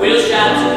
We'll shout